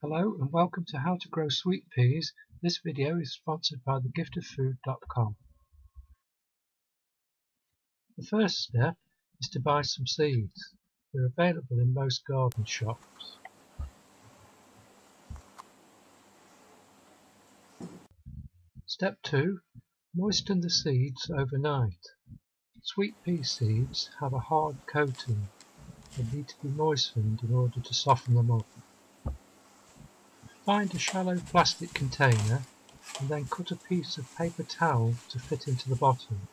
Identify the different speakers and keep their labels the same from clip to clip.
Speaker 1: Hello and welcome to How to Grow Sweet Peas. This video is sponsored by thegiftoffood.com. The first step is to buy some seeds. They're available in most garden shops. Step 2. Moisten the seeds overnight. Sweet pea seeds have a hard coating and need to be moistened in order to soften them up. Find a shallow plastic container and then cut a piece of paper towel to fit into the bottom.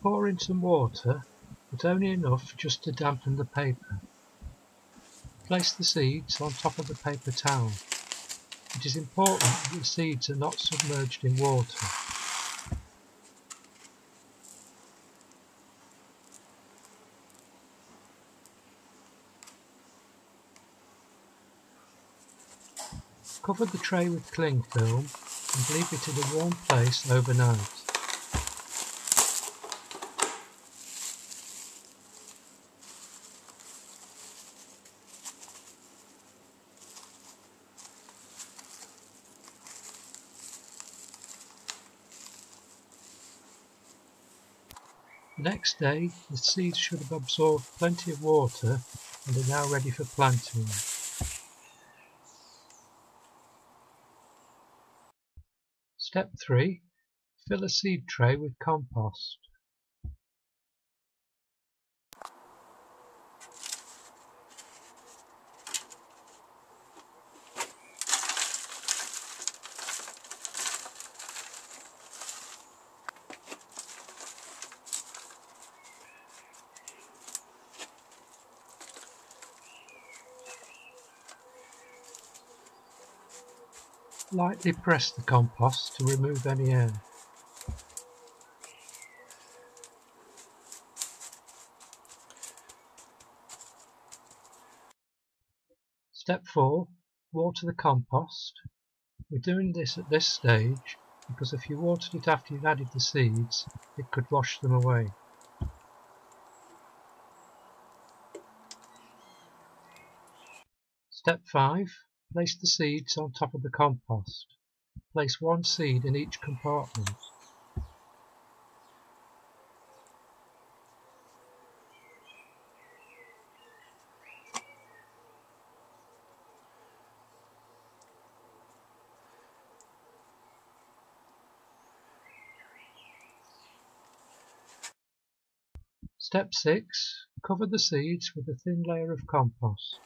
Speaker 1: Pour in some water, but only enough just to dampen the paper. Place the seeds on top of the paper towel. It is important that the seeds are not submerged in water. Cover the tray with cling film and leave it in a warm place overnight. Next day the seeds should have absorbed plenty of water and are now ready for planting. Step 3. Fill a seed tray with compost. Lightly press the compost to remove any air. Step 4. Water the compost. We're doing this at this stage because if you watered it after you've added the seeds, it could wash them away. Step 5. Place the seeds on top of the compost. Place one seed in each compartment. Step 6. Cover the seeds with a thin layer of compost.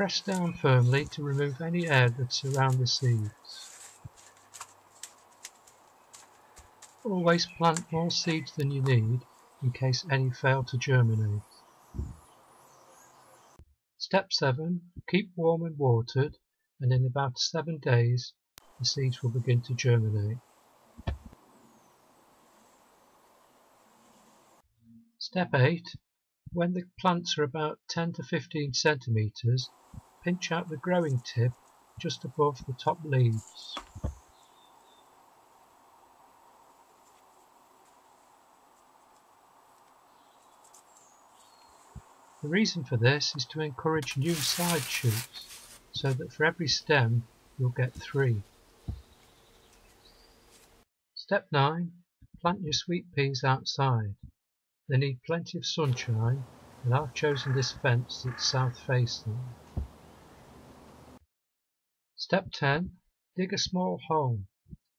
Speaker 1: Press down firmly to remove any air that surround the seeds. Always plant more seeds than you need in case any fail to germinate. Step 7. Keep warm and watered and in about 7 days the seeds will begin to germinate. Step 8. When the plants are about 10 to 15 centimeters, pinch out the growing tip just above the top leaves. The reason for this is to encourage new side shoots, so that for every stem you'll get three. Step 9. Plant your sweet peas outside. They need plenty of sunshine and I've chosen this fence that's south facing. Step 10. Dig a small hole.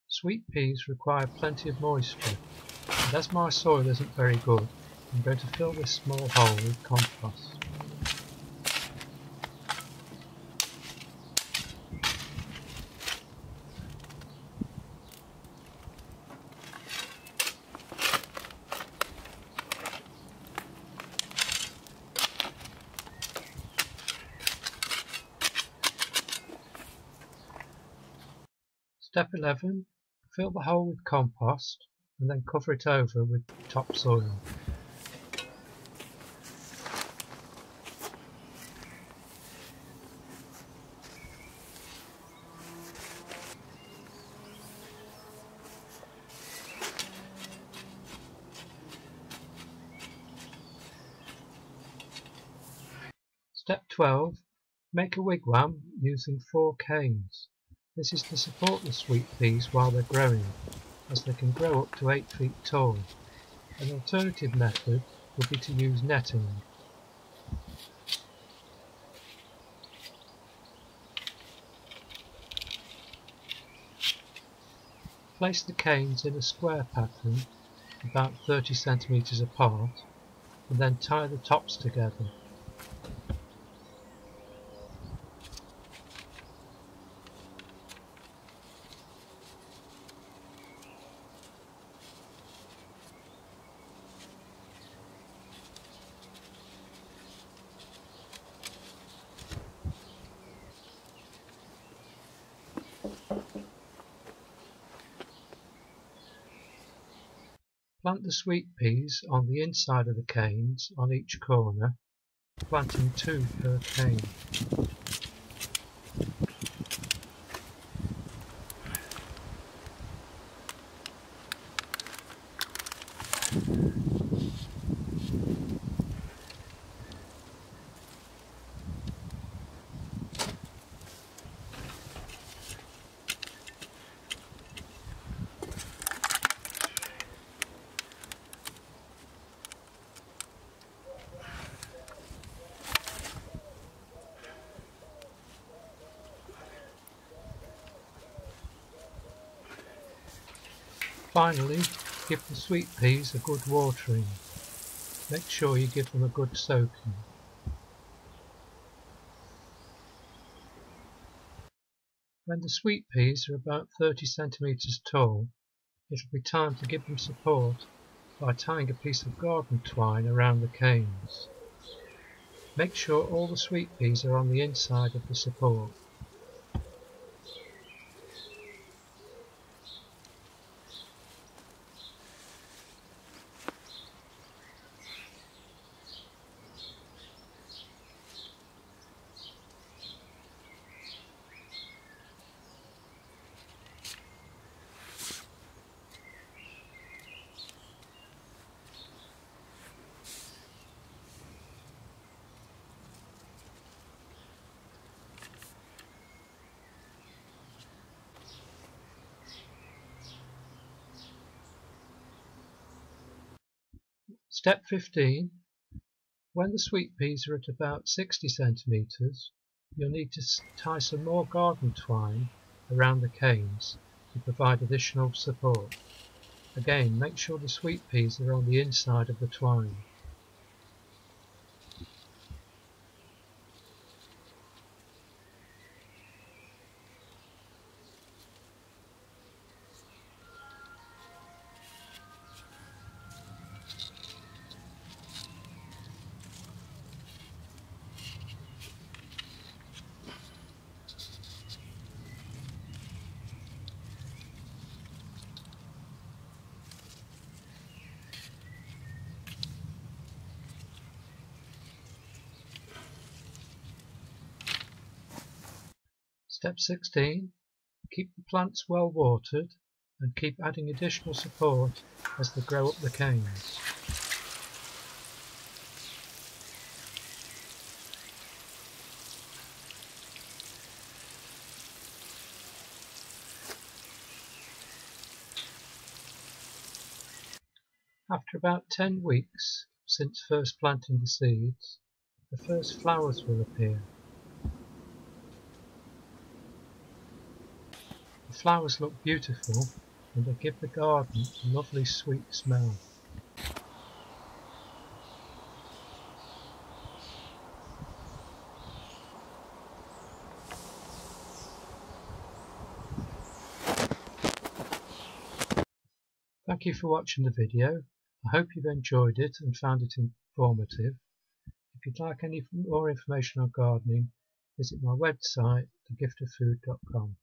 Speaker 1: Sweet peas require plenty of moisture, and as my soil isn't very good, I'm going to fill this small hole with compost. Step 11. Fill the hole with compost and then cover it over with topsoil. Step 12. Make a wigwam using four canes. This is to support the sweet peas while they're growing, as they can grow up to 8 feet tall. An alternative method would be to use netting. Place the canes in a square pattern about 30 centimeters apart and then tie the tops together. Plant the sweet peas on the inside of the canes on each corner, planting two per cane. Finally, give the sweet peas a good watering. Make sure you give them a good soaking. When the sweet peas are about 30 centimetres tall, it will be time to give them support by tying a piece of garden twine around the canes. Make sure all the sweet peas are on the inside of the support. Step 15. When the sweet peas are at about 60 centimetres, you'll need to tie some more garden twine around the canes to provide additional support. Again, make sure the sweet peas are on the inside of the twine. Step 16. Keep the plants well watered and keep adding additional support as they grow up the canes. After about 10 weeks since first planting the seeds, the first flowers will appear. Flowers look beautiful and they give the garden a lovely sweet smell. Thank you for watching the video. I hope you've enjoyed it and found it informative. If you'd like any more information on gardening, visit my website, thegiftoffood.com.